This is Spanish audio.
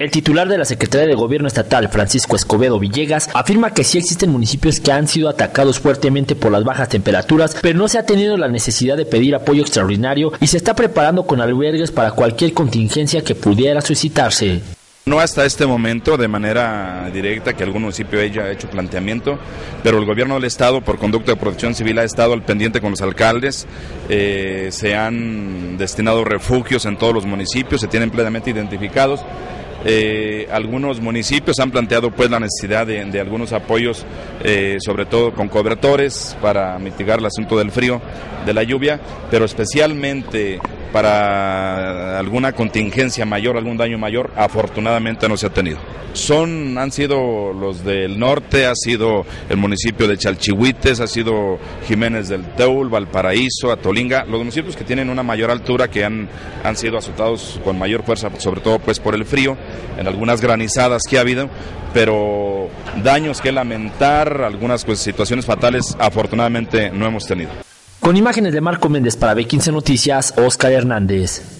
El titular de la Secretaría de Gobierno Estatal, Francisco Escobedo Villegas, afirma que sí existen municipios que han sido atacados fuertemente por las bajas temperaturas, pero no se ha tenido la necesidad de pedir apoyo extraordinario y se está preparando con albergues para cualquier contingencia que pudiera suscitarse. No hasta este momento de manera directa que algún municipio haya hecho planteamiento, pero el gobierno del Estado, por conducto de protección civil, ha estado al pendiente con los alcaldes, eh, se han destinado refugios en todos los municipios, se tienen plenamente identificados. Eh, algunos municipios han planteado pues la necesidad de, algunos apoyos, eh, sobre todo con cobertores para mitigar el asunto del frío, de la lluvia, pero especialmente para alguna contingencia mayor, algún daño mayor, afortunadamente no se ha tenido. Son, han sido los del norte, ha sido el municipio de Chalchihuites, ha sido Jiménez del Teul, Valparaíso, Atolinga, los municipios que tienen una mayor altura, que han, han sido azotados con mayor fuerza, sobre todo pues por el frío, en algunas granizadas que ha habido, pero daños que lamentar, algunas pues, situaciones fatales, afortunadamente no hemos tenido. Con imágenes de Marco Méndez para B15 Noticias, Oscar Hernández.